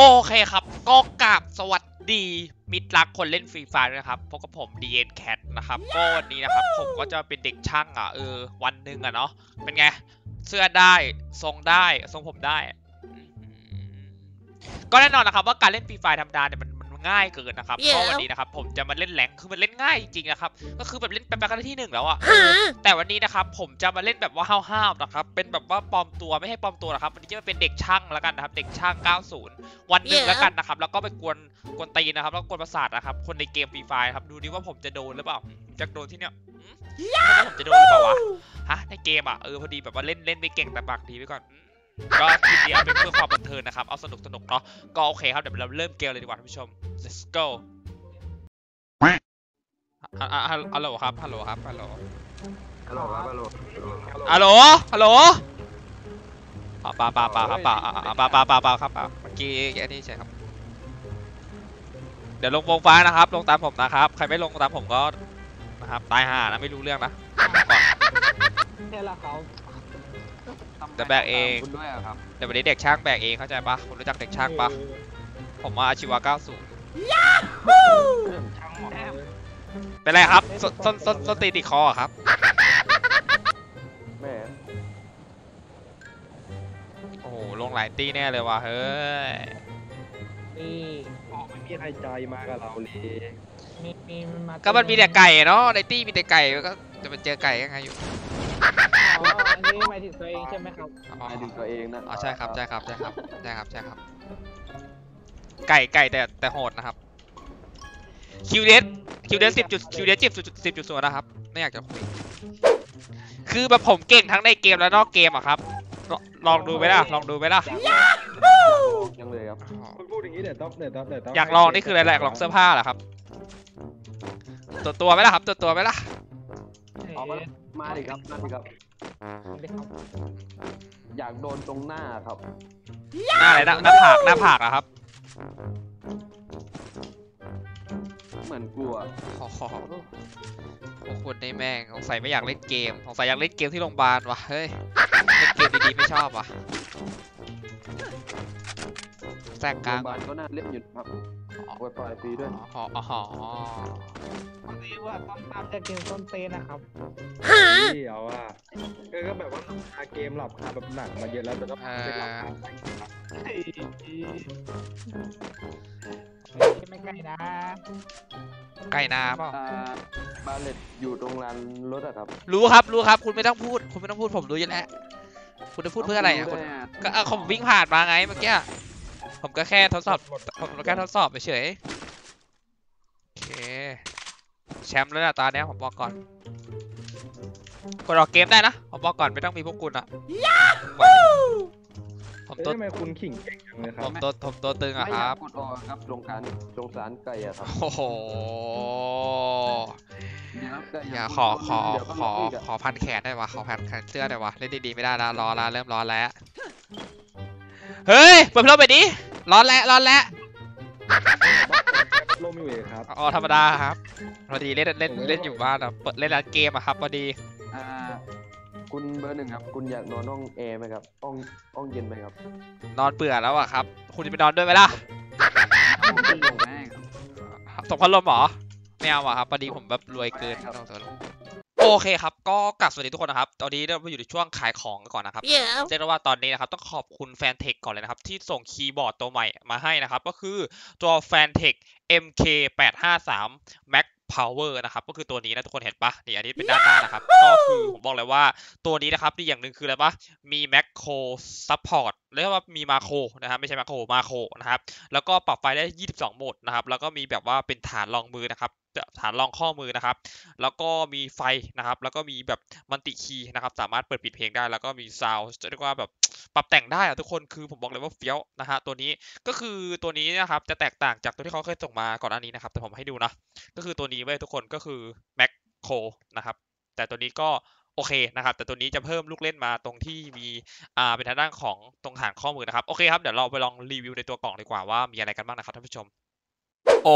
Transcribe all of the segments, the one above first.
โอเคครับ ก็กราบสวัสดีมิตรรักคนเล่น Free Fire ด้วยนะครับพบกับผม d ีเอ็นแคนะครับก็วันนี้นะครับผมก็จะเป็นเด็กช่างอะเออวันหนึ่งอะเนาะเป็นไง เสื้อได้ทรงได้ทรงผมได้ ก็แน่นอนนะครับว่าการเล่น Free Fire ธรรมดาเนี่ยมัน ง่ายเกินนะครับ Yeah. ก็วันนี้นะครับผมจะมาเล่น rank คือมันเล่นง่ายจริงๆนะครับก็คือแบบเล่นแป๊บๆก็ได้ที่หนึ่งแล้วอะแต่วันนี้นะครับผมจะมาเล่นแบบว่าห้าวๆนะครับเป็นแบบว่าปลอมตัวไม่ให้ปลอมตัวนะครับวันนี้จะมาเป็นเด็กช่างแล้วกันนะครับ เด็กช่าง 90 วันหนึ่ง Yeah. แล้วกันนะครับแล้วก็ไปกวนกวนตีนนะครับแล้วก็กวนประสาทนะครับคนในเกมฟรีไฟครับดูดิว่าผมจะโดนหรือเปล่าจะโดนที่เนี้ยหืมไม่รู้ว่าผมจะโดนหรือเปล่าวะฮะในเกมอะเออพอดีแบบว่าเล่นเล่นไม่เก่งแต่ปากดีไว้ก่อนอืม ก็คลิปนี้เอาเป็นเพื่อความบันเทิงนะครับ เอาสนุกสนุกๆเนาะ ก็โอเคครับ เดี๋ยวเราเริ่มเกมเลยดีกว่าท่านผู้ชม let's go อะอะฮัลฮัลโหลครับ ฮัลโหลครับ ฮัลโหล ฮัลโหลครับฮัลโหลฮัลโหล ฮัลโหลอ่าเปล่าเปล่าเปล่าครับเปล่าอ่าอ่าเปล่าเปล่าเปล่าเปล่าครับเปล่าเมื่อกี้อันนี้ใช่ครับ เดี๋ยวลงวงฟ้านะครับ ลงตามผมนะครับ ใครไม่ลงตามผมก็นะครับ ตายห่านะไม่รู้เรื่องนะบอกก่อนนี่แหละเขา เดี๋ยวแบกเองคุณด้วยอะครับเดี๋ยววันนี้เด็กช่างแบกเองเข้าใจปะคุณรู้จักเด็กช่างปะผมมาอาชีวะ90ช่างหมดเป็นไรครับส้นส้นส้นส้นตีนติดคอเหรอครับแม่โอ้โหลงหลายตีแน่เลยว่ะเฮ้ยนี่บอกไม่มีใครใจมากับเราเลยมีมีมันมาก็มันมีแต่ไก่เนาะในตี้มีแต่ไก่ก็จะไปเจอไก่ยังไงอยู่อ๋ออั นนี้หมายถึงตัวเองใช่ไหมครับอ๋อหมายถึงตัวเองนะอ๋อใช่ครับใช่ครับใช่ครับใช่ครับใช่ครับ ไก่ไก่แต่แต่โหดนะครับคิวเดสคิวเดสสิบจุดคิวเดสสิบจุดสิบจุดศูนย์นะครับ ไม่อยากจะคุย คือแบบผมเก่งทั้งในเกมและนอกเกมอะครับ ลองลองดูไหมล่ะ ลองดูไหมล่ะ ยังเลยครับอ๋อพูดอย่างนี้เดี๋ยวต้องเดี๋ยวต้องเดี๋ยวต้องอยากลองนี่คืออะไรอยากลองเสื้อผ้าเหรอครับ ตัวตัวไหมล่ะครับ ตัวตัวไหมล่ะ เอามามาดิครับมาดิครับเดี๋ยวครับอยากโดนตรงหน้าครับ หน้าอะไรหน้าหน้าผากหน้าผากเหรอะครับเหมือนกลัว โอ้โหพวกคุณในแม่งสงสัยไม่อยากเล่นเกมสงสัยอยากเล่นเกมที่โรงพยาบาลว่ะเฮ้ยเล่นเกมดีๆไม่ชอบว่ะ แทรกกลางโรงพยาบาลก็น่าเล่นอยู่นะครับไวไฟฟรีด้วยอ๋ออ๋ออ๋อเขาเรียกว่าต้องตามจะกินส้นเตนนะครับที่เอาว่าก็ก็แบบว่าคาเกมหลับคาแบบหนักมาเยอะแล้วแต่ต้องเอไปหลับอเฮ้ยไม่ใกล้นะไก่นาเปล่าอ่าบาเลตอยู่ตรงลานรถอะครับ รู้ครับรู้ครับ คุณไม่ต้องพูด คุณไม่ต้องพูดผมรู้อยู่แล้วคุณจะพูดเพื่ออะไรอะคุคุณณด้วยอะก็เอาผมวิ่งผ่านมาไงเมื่อกี้ ผมก็แค่ทดสอบ ผมก็แค่ทดสอบเฉยๆโอเค แชมป์แล้วนะตาเนี้ยผมบอกก่อนกดออกเกมได้นะ ผมบอกก่อนไม่ต้องมีพวกคุณอะไหวผมเอ้ยตัวทำไมคุณขิงเก่งจังเลยครัผบมตัวผมตัวตึงอะไม่คอยารักบกดออกครับโรงการโรงสารไก่อะครับโอ้โหเดี๋ยวไก่อย่าพูดขอขอเดี๋ยวก็ขอล็กอีกะขอพันแขนได้วะขอพันแขนเสื้อได้วะเล่นดีๆไม่ได้ละร้อนละเริ่มร้อนแล้วเฮ้ยเปิดพัดลมไปดิ ร้อนแล้วร้อนแล้วลมอยู่เองครับ อ๋อธรรมดาครับพอดีเล่นเล่นเล่นอยู่บ้านอะเปิดเล่นร้านเกมอะครับพอดีอ่า คุณเบอร์หนึ่งครับ คุณอยากนอนห้องแอร์ไหมครับห้องห้องเย็นไหมครับนอนเบื่อแล้วอะครับ คุณจะไปนอนด้วยไหมล่ะห้องเย็นของแม่ครับส่งพัดลมเหรอไม่เอาอะครับพอดีผมแบบรวยเกินไม่ครับต้องส่งพัดลมโอเคครับ ก็กลับสวัสดีทุกคนนะครับตอนนี้เราอยู่ในช่วงขายของกันก่อนนะครับ Yeah. เรียกได้ว่าตอนนี้นะครับต้องขอบคุณแฟนเทคก่อนเลยนะครับที่ส่งคีย์บอร์ดตัวใหม่มาให้นะครับก็คือตัว Fantech MK853 Max Power นะครับก็คือตัวนี้นะทุกคนเห็นปะนี่อันนี้เป็นด้านหน้านะครับ ก็คือผมบอกเลยว่าตัวนี้นะครับดีอย่างหนึ่งคืออะไรปะมี Macro Support เรียกว่ามีมาโครนะครับไม่ใช่มาโครมาโครนะครับแล้วก็ปรับไฟได้ 22 โหมดนะครับแล้วก็มีแบบว่าเป็นฐานรองมือนะครับฐานรองข้อมือนะครับ แล้วก็มีไฟนะครับ แล้วก็มีแบบ multi-key นะครับ สามารถเปิดปิดเพลงได้ แล้วก็มี sound จะเรียกว่าแบบ ปรับแต่งได้อะทุกคนคือผมบอกเลยว่าเฟี้ยวนะฮะตัวนี้ก็คือตัวนี้นะครับจะแตกต่างจากตัวที่เขาเคยส่งมาก่อนอันนี้นะครับแต่ผมให้ดูนะก็คือตัวนี้ไว้ทุกคนก็คือมาโครนะครับแต่ตัวนี้ก็โอเคนะครับ แต่ตัวนี้จะเพิ่มลูกเล่นมาตรงที่มีอ่าเป็นทางด้านของตรงฐานข้อมือนะครับ โอเคครับ เดี๋ยวเราไปลองรีวิวในตัวกล่องดีกว่าว่ามีอะไรกันบ้างนะครับท่านผู้ชม โอ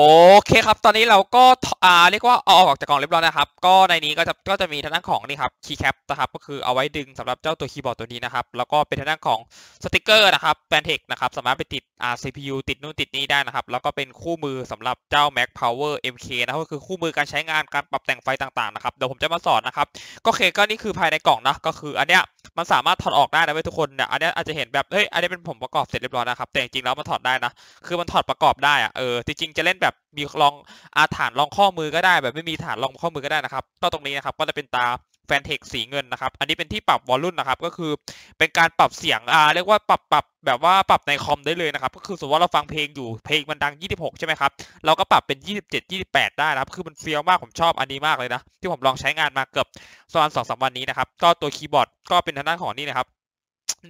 เคครับ ตอนนี้เราก็อ่าเรียกว่าเอาออกจากกล่องเรียบร้อยนะครับ ก็ในนี้ก็จะก็จะมีทางด้านของนี่ครับ keycap นะครับ ก็คือเอาไว้ดึงสำหรับเจ้าตัวคีย์บอร์ดตัวนี้นะครับ แล้วก็เป็นทางด้านของสติกเกอร์นะครับแฟนเทคนะครับ สามารถไปติดอ่า CPU ติดนู่นติดนี่ได้นะครับ แล้วก็เป็นคู่มือสำหรับเจ้า Mac Power MK นะครับ ก็คือคู่มือการใช้งานการปรับแต่งไฟต่างๆนะครับ เดี๋ยวผมจะมาสอนนะครับ ก็โอเคก็นี่คือภายในกล่องนะ ก็คืออันเนี้ยมันสามารถถอดออกได้นะเว้ยทุกคนเนี่ย อันเนี้ยอาจจะเห็นแบบ เฮ้ย อันนี้เป็นผมประกอบเสร็จเรียบร้อยนะครับ แต่จริงๆแล้วมันถอดได้นะ คือมันถอดประกอบได้อะเออ จริงๆจะเล่นแบบมีรองอาฐานรองข้อมือก็ได้ แบบไม่มีฐานรองข้อมือก็ได้นะครับก็ตรงนี้นะครับก็จะเป็นตาแฟนเทคสีเงินนะครับ อันนี้เป็นที่ปรับวอลลุ่มนะครับ ก็คือเป็นการปรับเสียง อ่า เรียกว่าปรับปรับแบบว่าปรับในคอมได้เลยนะครับ ก็คือสมมติว่าเราฟังเพลงอยู่ เพลงมันดัง 26 ใช่ไหมครับ เราก็ปรับเป็น 27 28 ได้นะครับ คือมันเฟี้ยวมาก ผมชอบอันนี้มากเลยนะ ที่ผมลองใช้งานมาเกือบประมาณสองสามวันนี้นะครับ ก็ตัวคีย์บอร์ดก็เป็นทางด้านของนี่นะครับ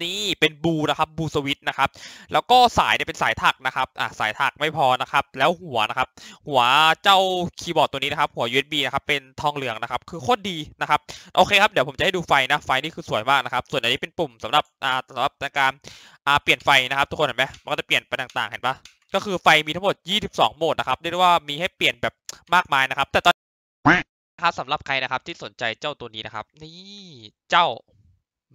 นี่เป็นบูนะครับบูสวิตนะครับ แล้วก็สายเนี่ยเป็นสายถักนะครับอะสายถักไม่พอนะครับ แล้วหัวนะครับ หัวเจ้าคีย์บอร์ดตัวนี้นะครับ หัว USB นะครับเป็นทองเหลืองนะครับ คือโคตรดีนะครับโอเคครับเดี๋ยวผมจะให้ดูไฟนะไฟนี่คือสวยมากนะครับ ส่วนอันนี้เป็นปุ่มสำหรับอ่าสำหรับในการอ่าเปลี่ยนไฟนะครับ ทุกคนเห็นไหมมันก็จะเปลี่ยนไปต่างๆเห็นปะก็คือไฟมีทั้งหมด 22 โหมดนะครับเรียกได้ว่ามีให้เปลี่ยนแบบมากมายนะครับ แต่ตอนนะครับสำหรับใครนะครับที่สนใจเจ้าตัวนี้นะครับ นี่เจ้า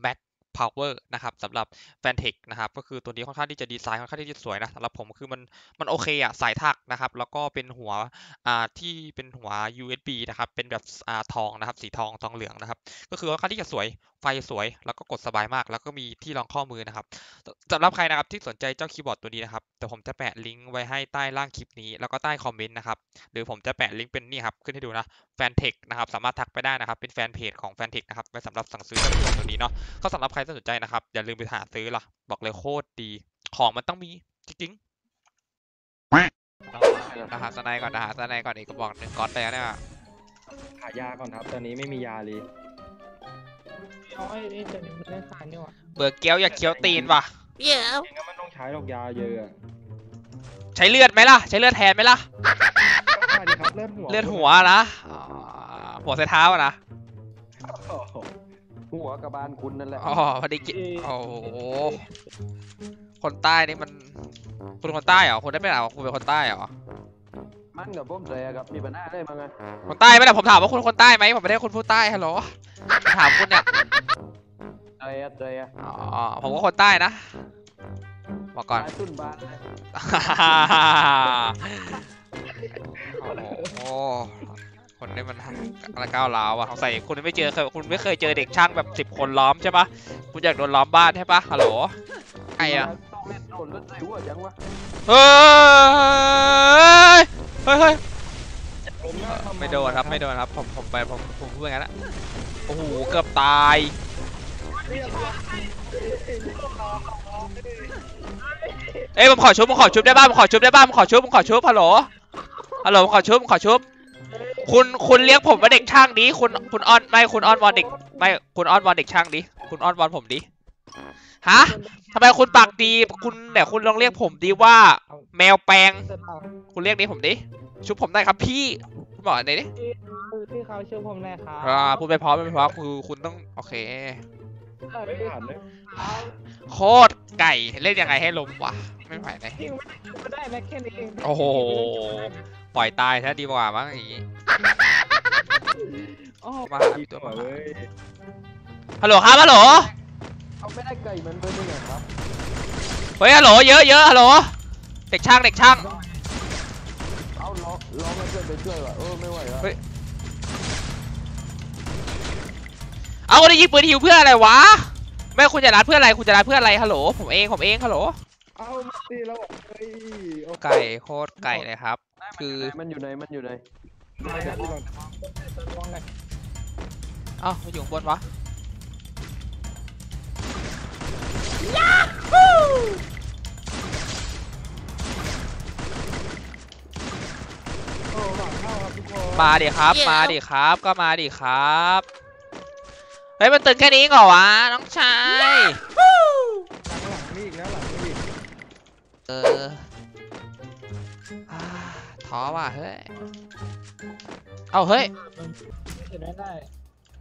Mac Power นะครับสำหรับแฟนเทคนะครับก็คือตัวนี้ค่อนข้างที่จะดีไซน์ค่อนข้างที่จะสวยนะสำหรับผมคือมันมันโอเคอะสายถักนะครับแล้วก็เป็นหัวอ่าที่เป็นหัว USB นะครับเป็นแบบอ่าทองนะครับสีทองทองเหลืองนะครับก็คือค่อนข้างที่จะสวยไฟสวยแล้วก็กดสบายมาก แล้วก็มีที่รองข้อมือนะครับสำหรับใครนะครับที่สนใจเจ้าคีย์บอร์ดตัวนี้นะครับเดี๋ยวผมจะแปะลิงก์ไว้ให้ใต้ล่างคลิปนี้ แล้วก็ใต้คอมเมนต์นะครับหรือผมจะแปะลิงก์เป็นนี่ครับขึ้นให้ดูนะ Fantech นะครับสามารถทักไปได้นะครับเป็นแฟนเพจของ Fantech นะครับไว้สำหรับสั่งซื้อเจ้าคีย์บอร์ดตัวนี้เนาะก็สำหรับใครที่สนใจนะครับอย่าลืมไปหาซื้อละบอกเลยโคตรดีของมันต้องมีจริงๆนะฮะสไนก่อนนะฮะสไนก่อนอีกกระบอกหนึ่งก้อนไปแล้วเนี่ยหายาก่อนครับ ตอนนี้ไม่มียาเลย เอาไอ้ไอ้ตัวนี้มันได้ขายนี่หว่าเบอร์เกี้ยวอย่าเคี้ยวตีนว่ะจริงก็มันต้องใช้หรอกยาเยอะอะใช้เลือดไหมล่ะ ใช้เลือดแทนไหมล่ะก็ได้ดิครับเลือดหัวเลือดหัวนะอ๋อหัวใส่เท้าอะนะ โอ้โหหัวกับบานคุณนั่นแหละอ๋อพอดีกิโอ้โห คนใต้นี่มัน คุณคนใต้เหรอคุณได้เป็นอะไรคุณเป็นคนใต้เหรอ มันกับผมเลยครับมีปัญหาได้มั้งไงคนใต้ไหมล่ะผมถามว่าคุณคนใต้ไหมผมไม่ได้คนพูดใต้ฮัลโหลผม ถามคุณเนี่ยใจอะใจอะอ๋อผมก็คนใต้นะ บอกก่อนบานตุ้นบานเลยโอ้โหคนนี้มันอะไรก้าวร้าวอะสงสัยคุณไม่เจอเคยคุณไม่เคยเจอเด็กช่างแบบสิบคนล้อมใช่ปะคุณอยากโดนล้อมบ้านใช่ปะฮัลโหลไอ้อะต้องเล่นโดนรถใส่หัวยังวะเฮ้ยเฮ้ยเฮ้ยผมน่าทำไม่โดนครับไม่โดนครับผมผมไปผมผมพูดอย่างนั้นอะ โอ้โห เกือบตาย เอ้ยผมขอชุบผมขอชุบได้บ้างผมขอชุบได้บ้างผมขอชุบผมขอชุบฮัลโหลฮัลโหลผมขอชุบผมขอชุบ คุณคุณเรียกผมว่าเด็กช่างดิคุณคุณอ้อนไม่คุณอ้อนวอนเด็กไม่คุณอ้อนวอนเด็กช่างดิคุณอ้อนวอนผมดิฮะทำไมคุณปากดีคุณเนี่ยคุณลองเรียกผมดิว่า แมวแปลง คุณเรียกดิผมดิชุบผมได้ครับพี่คุณบอกหน่อยดิคือที่ เขาชื่อผมนะครับอ่าพูดไปพร้อมไปพร้อมคือคุณต้องโอเคเออไม่ผ่านเลย โคตรไก่เล่นยังไงให้ลมวะไม่ไหวเลย จริงไม่ได้นะแค่นี้เองโอ้โห ปล่อยตายถ้าดีกว่ามั้งอย่างงี้โอ้มาหาดีพี่ตัวกว่ามาเว้ยฮัลโหลครับฮัลโหลเอาไม่ได้ไก่เหมือนเบอร์หนึ่งอะครับเฮ้ยฮัลโหลเยอะเยอะฮัลโหลเด็กช่างเด็กช่าง เอาล้อล้อมาช่วยไปช่วยว่ะเออ เอาได้ยิงปืนหิวเพื่ออะไรวะไม่คุณจะรัดเพื่ออะไรคุณจะรัดเพื่ออะไรฮัลโหลผมเองผมเองฮัลโหลเอามาตีแล้วอะเฮ้ยโอ้ไก่โคตรไก่เลยครับ คือมันอยู่ไหนมันอยู่ไหนไม่ได้ที่ลองลองเลยเอ้ามาอยู่ข้างบนวะโอ้หวังเข้าครับทุกคนมาดิครับ มาดิครับ ก็มาดิครับ เฮ้ยมันตึงแค่นี้เหรอวะน้องชายหลังหลังนี่อีกนะหลังนี่อีกเอออ่าท้อว่ะเฮ้ยเอาเฮ้ยเห็นได้ได้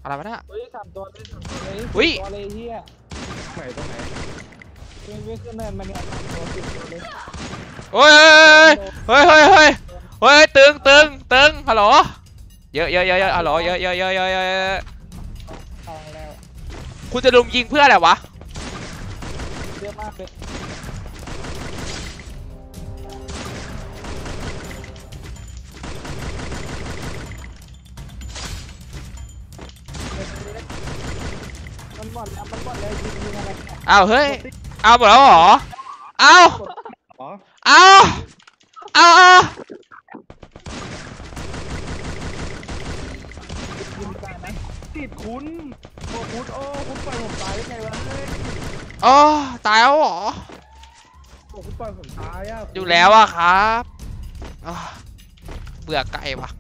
อะไรวะเนี่ย เฮ้ยสามตัวเลยสามตัวเลยอุ๊ย ตัวเลยเฮียตรงไหนตรงไหนไม่ไม่ขึ้นเนินมันเนี่ยสามตัวสิบตัวเลยโอ้ยเฮ้ยเฮ้ยเฮ้ยเฮ้ยเฮ้ยตึงตึงตึงฮัลโหลเยอะเยอะเยอะเยอะฮัลโหลเยอะเยอะเยอะเยอะเยอะ คุณจะลุมยิงเพื่ออะไรวะเยอะมากเลยมันบ่อนแล้วมันบ่อนแล้วยิงยิงอะไรเนี่ยอ้าวเฮ้ยเอาหมดแล้วเหรอเอาอ๋อเอาเอาเอายิงได้ไหมติดคุณ โอ้คุณโอ้คุณปล่อยผมตายได้ไงวะเฮ้ยโอ้ตายแล้วเหรอ โอ้คุณปล่อยผมตายอะอยู่แล้วอะครับอ้าวเบื่อไก่วะ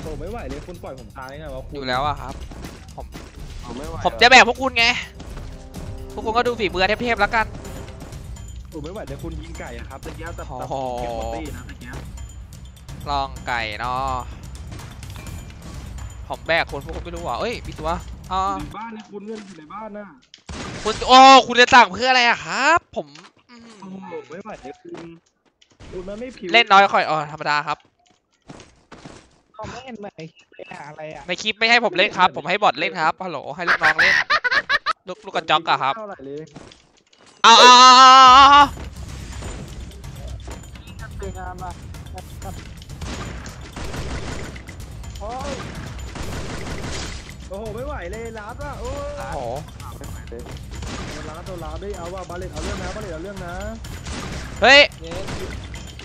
โอ้ไม่ไหวเลยคุณปล่อยผมตายได้ไงวะคุณอยู่แล้วอะครับ เอาไม่ไหวผมจะแบ่งพวกคุณไง พวกคุณก็ดูฝีมือเทพๆแล้วกัน โอ้ไม่ไหวเลยคุณยิงไก่อะครับตะกี้แต่โอ้แต่โห เก็บหมดตี้นะตะกี้ลองไก่เนาะ ผมแบกคนพวกคุณไม่รู้ว่าเอ้ยมีตัวอ๋ออยู่ในบ้านนี่คุณเล่นอยู่ในบ้านน่ะคุณโอ้คุณจะสั่งเพื่ออะไรอะครับ ผมอืมโอ้โหไม่ไหวเลยคุณคุณมันไม่ผิวเล่นน้อยค่อยอ๋อธรรมดาครับเขาไม่เห็นเหมือนไอ้ไอ้อะไรอะในคลิปไม่ให้ผมเล่นครับ ผมให้บอทเล่นครับฮัลโหลให้ลูกน้องเล่นลูกลูกกระจอกอะครับเท่าไหร่เลยเอาเอาเอาเอาเอาเอาสวยงามอะครับ อ้โหไม่ไหวเลยลาดว่ะโอ้ยโอ้โหไม่ไหวเลยโดนลาดโดนลาดด้วยเอาว่าบาเลตเอาเรื่องนะบาเลตเอาเรื่องนะเฮ้ยเย็น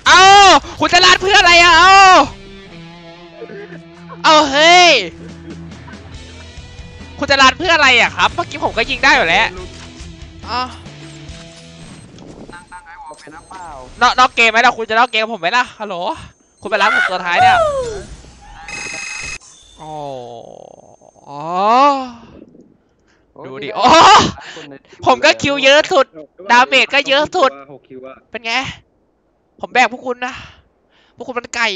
เอาคุณจะลาดเพื่ออะไรอะเอาเอาเฮ้ยคุณจะลาดเพื่ออะไรอะครับเมื่อกี้ผมก็ยิงได้อยู่แล้วอ้าวตั้งตั้งไอ้วอลเป็นน้ำเปล่านอกนอกเกมไหมล่ะคุณจะนอกเกมกับผมไหมล่ะฮัลโหลคุณไปร้านผมตัวท้ายเนี่ยโอ้ อ๋อโอ้ดูดิที่โอ้คนในทีผมก็คิวเยอะสุด ดาเมจก็เยอะสุด หกคิวอะเป็นไง ผมแบกพวกคุณนะ พวกคุณมันไก่